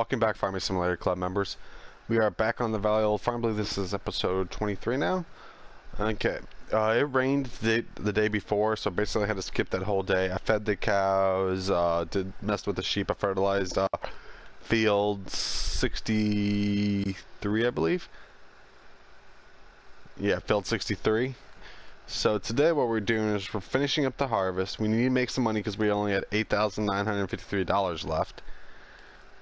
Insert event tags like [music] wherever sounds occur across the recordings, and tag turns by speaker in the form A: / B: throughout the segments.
A: welcome back, Farming Simulator Club members. We are back on the Valley Old Farm. I believe this is episode 23 now. Okay. Uh, it rained the, the day before, so basically I had to skip that whole day. I fed the cows, uh, did messed with the sheep. I fertilized uh, field 63, I believe. Yeah, field 63. So today what we're doing is we're finishing up the harvest. We need to make some money because we only had $8,953 left.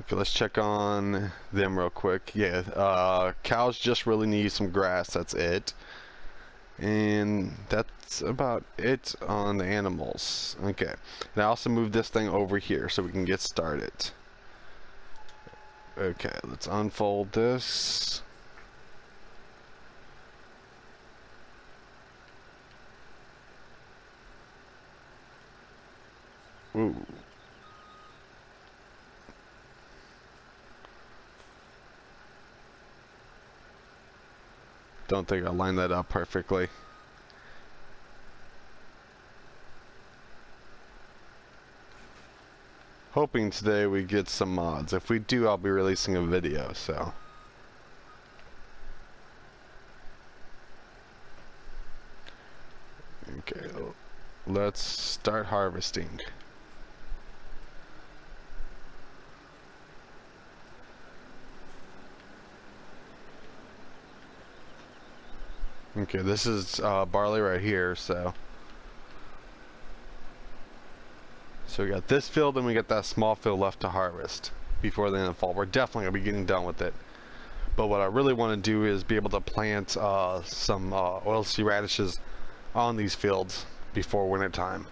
A: Okay, let's check on them real quick. Yeah, uh, cows just really need some grass, that's it. And that's about it on the animals. Okay, and I also moved this thing over here so we can get started. Okay, let's unfold this. Ooh. Don't think I lined that up perfectly. Hoping today we get some mods. If we do, I'll be releasing a video, so. Okay, let's start harvesting. Okay, this is uh, barley right here, so. So we got this field and we got that small field left to harvest before the end of fall. We're definitely going to be getting done with it. But what I really want to do is be able to plant uh, some uh, oilseed radishes on these fields before winter time,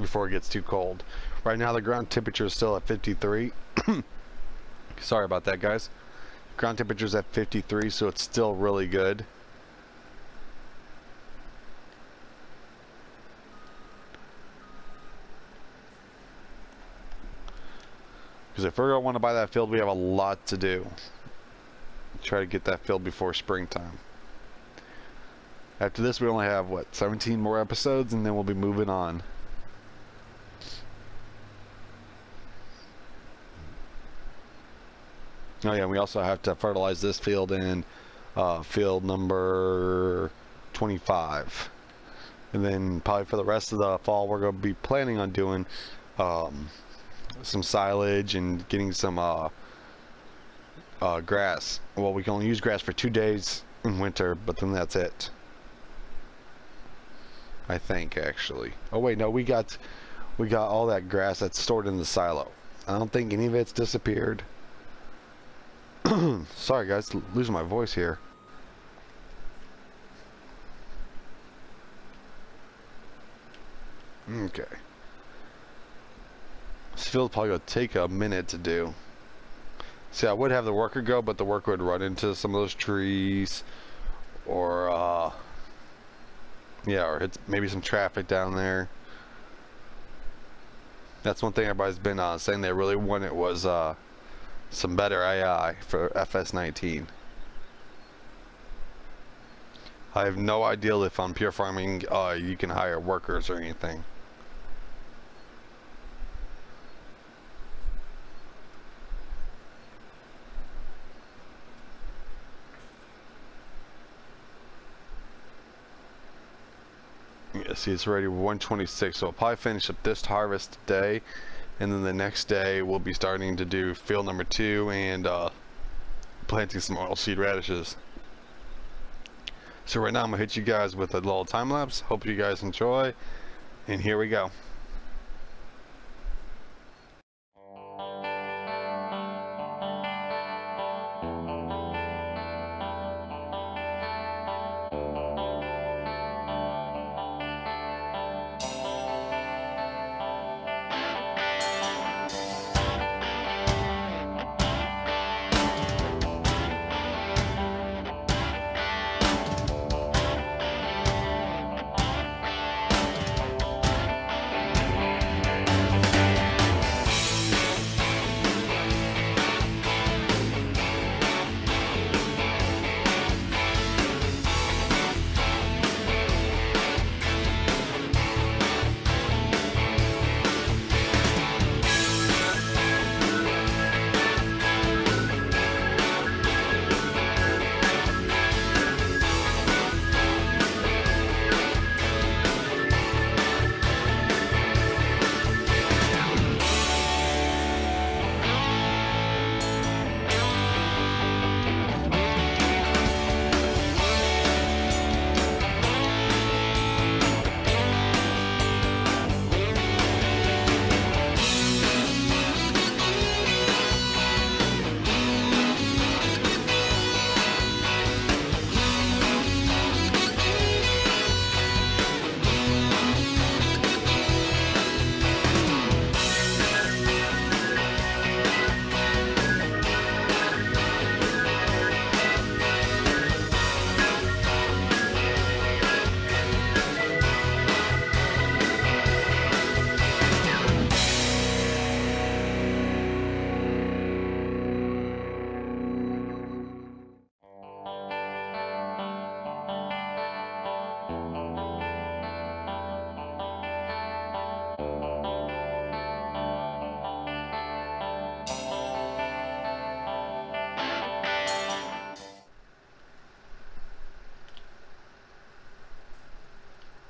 A: before it gets too cold. Right now the ground temperature is still at 53. [coughs] Sorry about that guys. Ground temperature is at 53 so it's still really good. Because if we're going to want to buy that field, we have a lot to do. Try to get that field before springtime. After this, we only have, what, 17 more episodes, and then we'll be moving on. Oh yeah, we also have to fertilize this field in uh, field number 25. And then probably for the rest of the fall, we're going to be planning on doing um, some silage and getting some uh, uh, grass. Well, we can only use grass for two days in winter, but then that's it. I think actually. Oh wait, no, we got we got all that grass that's stored in the silo. I don't think any of it's disappeared. [clears throat] Sorry guys, losing my voice here. Okay. This field probably to take a minute to do. See, I would have the worker go, but the worker would run into some of those trees. Or, uh... Yeah, or hit maybe some traffic down there. That's one thing everybody's been uh, saying they really wanted was uh, some better AI for FS19. I have no idea if on Pure Farming uh, you can hire workers or anything. Yeah, see, it's already 126, so I'll probably finish up this harvest today, and then the next day we'll be starting to do field number two and uh, planting some oilseed radishes. So right now I'm gonna hit you guys with a little time lapse. Hope you guys enjoy, and here we go.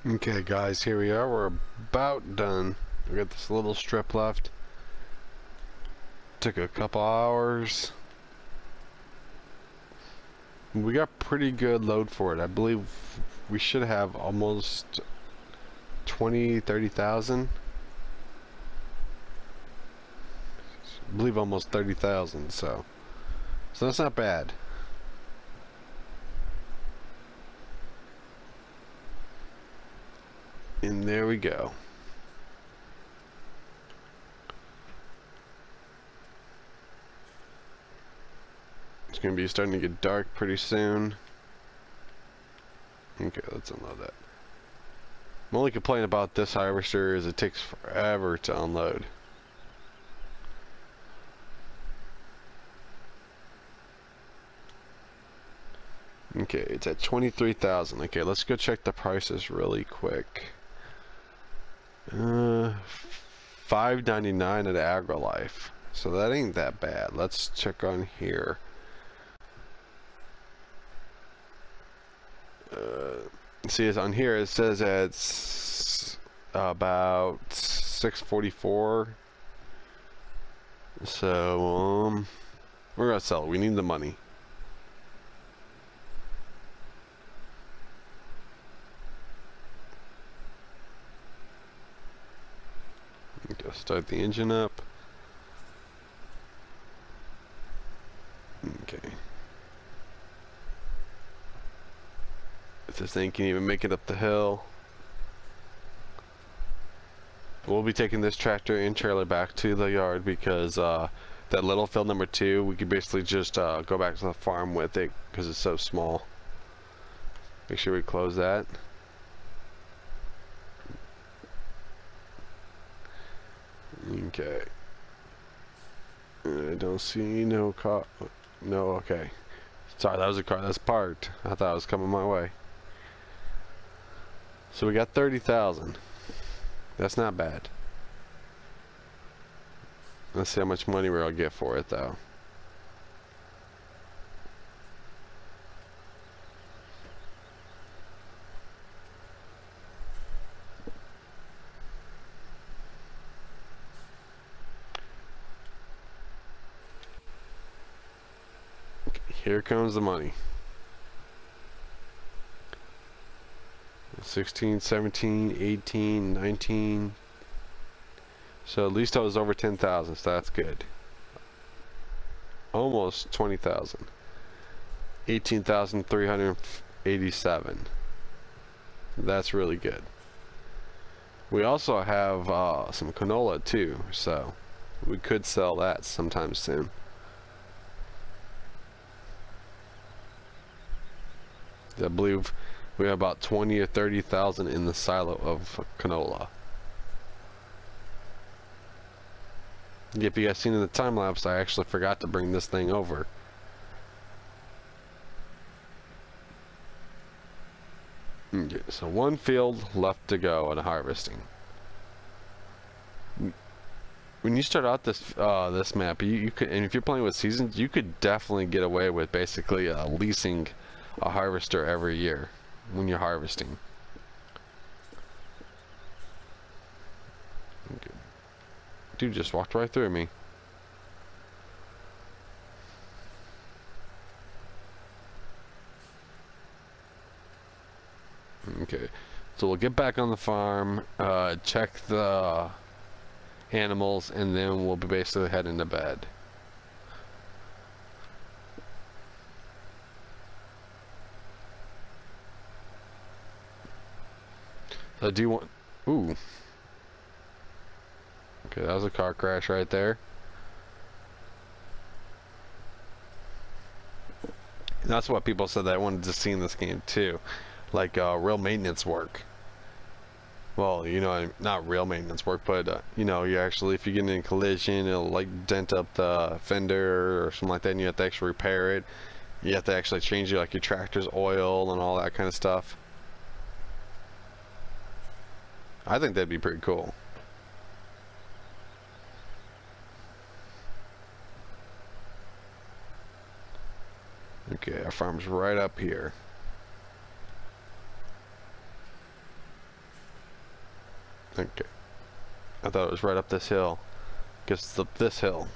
A: Okay guys, here we are. We're about done. We got this little strip left. Took a couple hours. We got pretty good load for it. I believe we should have almost 20, 30,000. I believe almost 30,000, so. So that's not bad. And there we go. It's going to be starting to get dark pretty soon. Okay, let's unload that. My only complaint about this harvester is it takes forever to unload. Okay, it's at 23,000. Okay, let's go check the prices really quick. Uh, 5.99 at AgriLife. So that ain't that bad. Let's check on here. Uh, see, it's on here. It says it's about 644. So um, we're gonna sell it. We need the money. Start the engine up. Okay. If this thing can even make it up the hill. We'll be taking this tractor and trailer back to the yard because uh, that little field number two, we could basically just uh, go back to the farm with it because it's so small. Make sure we close that. Okay. I don't see no car. No, okay. Sorry, that was a car that's parked. I thought it was coming my way. So we got 30,000. That's not bad. Let's see how much money we'll get for it though. Here comes the money. 16, 17, 18, 19. So at least I was over 10,000, so that's good. Almost 20,000. 18,387. That's really good. We also have uh, some canola too, so we could sell that sometime soon. I believe we have about 20 or 30,000 in the silo of canola. If you guys seen in the time lapse, I actually forgot to bring this thing over. Okay, so one field left to go in harvesting. When you start out this uh, this map, you, you could, and if you're playing with seasons, you could definitely get away with basically uh, leasing a harvester every year when you're harvesting. Dude just walked right through me. Okay, so we'll get back on the farm, uh, check the animals, and then we'll be basically heading to bed. I do want... Ooh. Okay, that was a car crash right there. And that's what people said that I wanted to see in this game too. Like uh, real maintenance work. Well, you know, not real maintenance work, but uh, you know, you actually, if you get in a collision, it'll like dent up the fender or something like that, and you have to actually repair it. You have to actually change like your tractor's oil and all that kind of stuff. I think that'd be pretty cool. Okay, our farm's right up here. Okay. I thought it was right up this hill. Guess it's up this hill.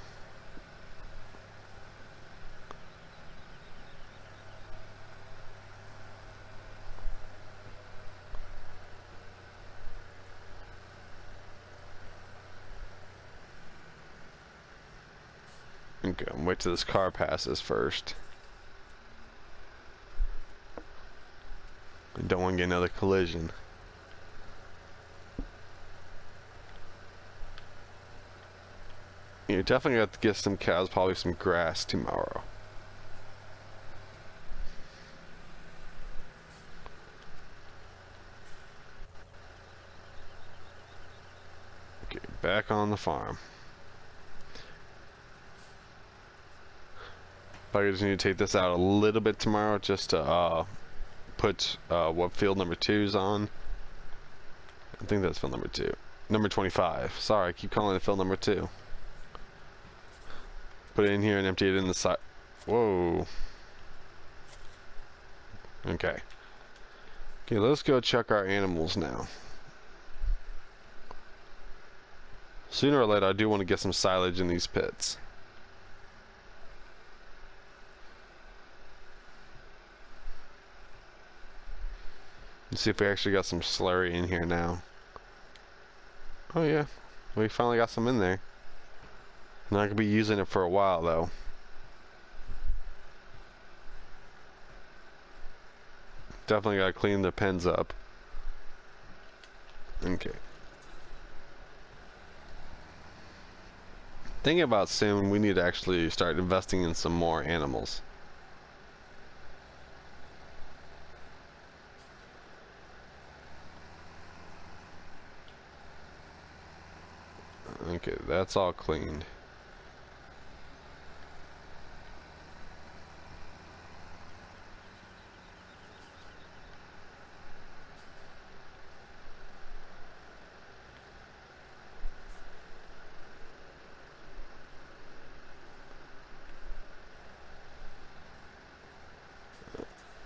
A: Okay, wait till this car passes first. I don't want to get another collision. You're definitely got to get some cows, probably some grass tomorrow. Okay, back on the farm. Probably just need to take this out a little bit tomorrow just to uh, put uh, what field number two is on. I think that's field number two. Number 25. Sorry, I keep calling it field number two. Put it in here and empty it in the side. Whoa. Okay. Okay, let's go check our animals now. Sooner or later, I do want to get some silage in these pits. Let's see if we actually got some slurry in here now. Oh yeah, we finally got some in there. Not gonna be using it for a while though. Definitely gotta clean the pens up. Okay. Thinking about soon, we need to actually start investing in some more animals. That's all cleaned.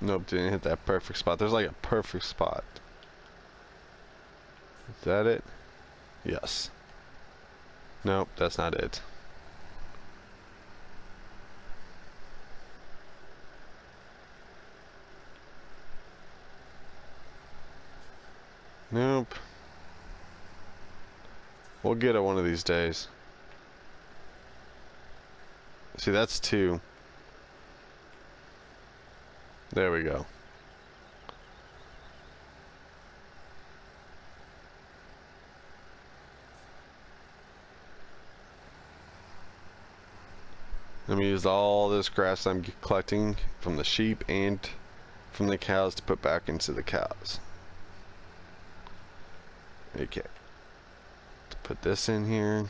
A: Nope, didn't hit that perfect spot. There's like a perfect spot. Is that it? Yes. Nope, that's not it. Nope. We'll get it one of these days. See, that's two. There we go. Use all this grass I'm collecting from the sheep and from the cows to put back into the cows. Okay. Put this in here.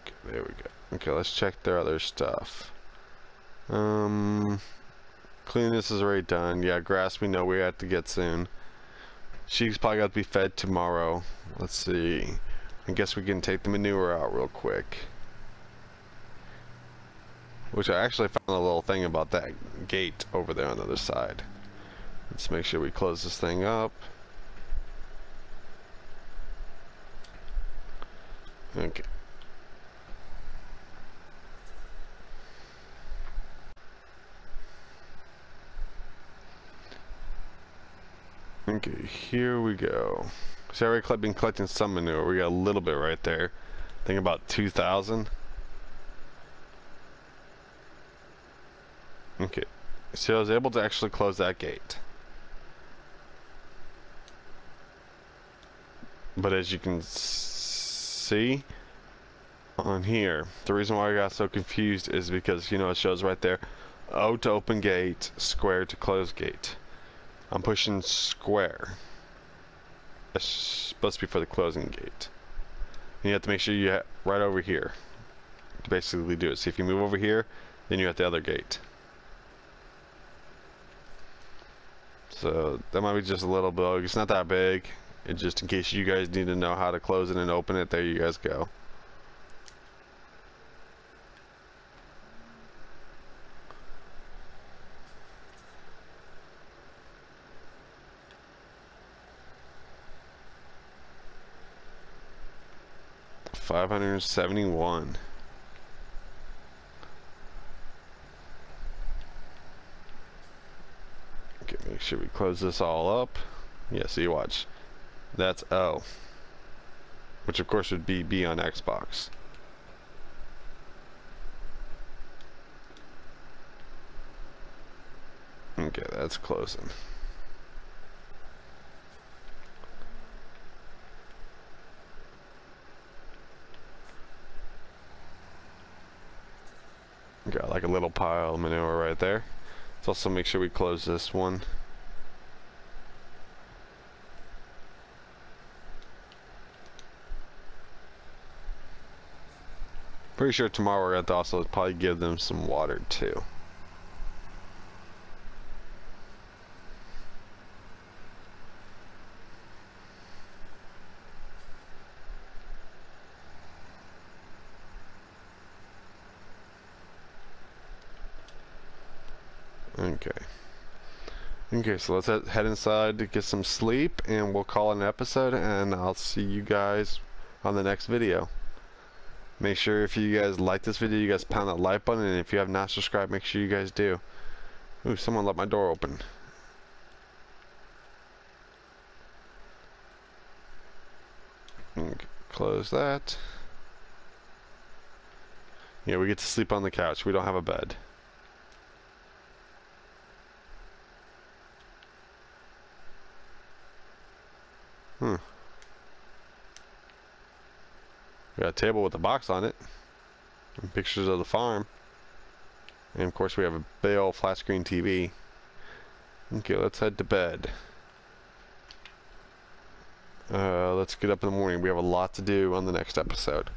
A: Okay, there we go. Okay, let's check their other stuff. Um, cleanness is already done. Yeah, grass we know we have to get soon. She's probably got to be fed tomorrow. Let's see. I guess we can take the manure out real quick. Which I actually found a little thing about that gate over there on the other side. Let's make sure we close this thing up. Okay. Okay, here we go. So I already been collecting some manure. We got a little bit right there. I think about 2,000. Okay, so I was able to actually close that gate. But as you can see on here, the reason why I got so confused is because, you know, it shows right there, O to open gate, square to close gate. I'm pushing square. It's supposed to be for the closing gate. And you have to make sure you right over here to basically do it. See if you move over here, then you're at the other gate. So that might be just a little bug. It's not that big. It just in case you guys need to know how to close it and open it, there you guys go. 571. Okay, make sure we close this all up. Yeah, see, watch. That's O. Which of course would be B on Xbox. Okay, that's closing. Got like a little pile of manure right there. Let's also make sure we close this one. Pretty sure tomorrow we're going to also probably give them some water too. Okay. Okay, so let's head inside to get some sleep and we'll call an episode and I'll see you guys on the next video. Make sure if you guys like this video, you guys pound that like button and if you have not subscribed, make sure you guys do. Ooh, someone let my door open. Close that. Yeah, we get to sleep on the couch. We don't have a bed. Hmm. We got a table with a box on it. And pictures of the farm. And of course we have a big old flat screen TV. Okay, let's head to bed. Uh, let's get up in the morning. We have a lot to do on the next episode.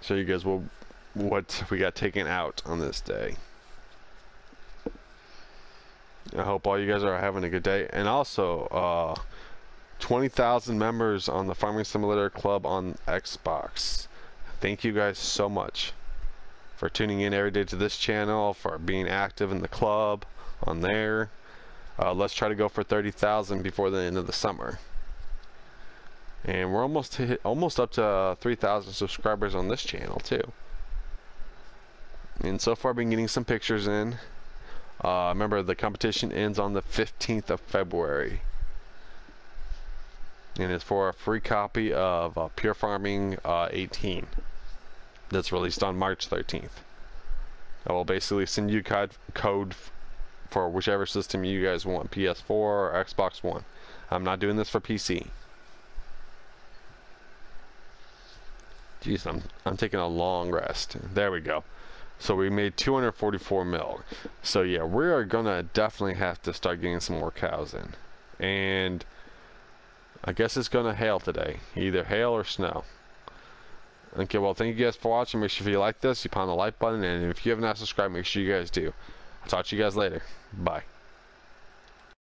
A: Show you guys what, what we got taken out on this day. I hope all you guys are having a good day. And also, uh, 20,000 members on the Farming Simulator Club on Xbox. Thank you guys so much for tuning in every day to this channel, for being active in the club on there. Uh, let's try to go for 30,000 before the end of the summer. And we're almost hit, almost up to 3,000 subscribers on this channel too. And so far, I've been getting some pictures in. Uh, remember, the competition ends on the 15th of February and it's for a free copy of uh, Pure Farming uh, 18 that's released on March 13th. I will basically send you code for whichever system you guys want, PS4 or Xbox One. I'm not doing this for PC. Jeez, I'm, I'm taking a long rest. There we go. So we made 244 mil. So yeah, we are gonna definitely have to start getting some more cows in. And I guess it's to hail today. Either hail or snow. Okay, well, thank you guys for watching. Make sure if you like this, you pound the like button. And if you have not subscribed, make sure you guys do. I'll talk to you guys later. Bye.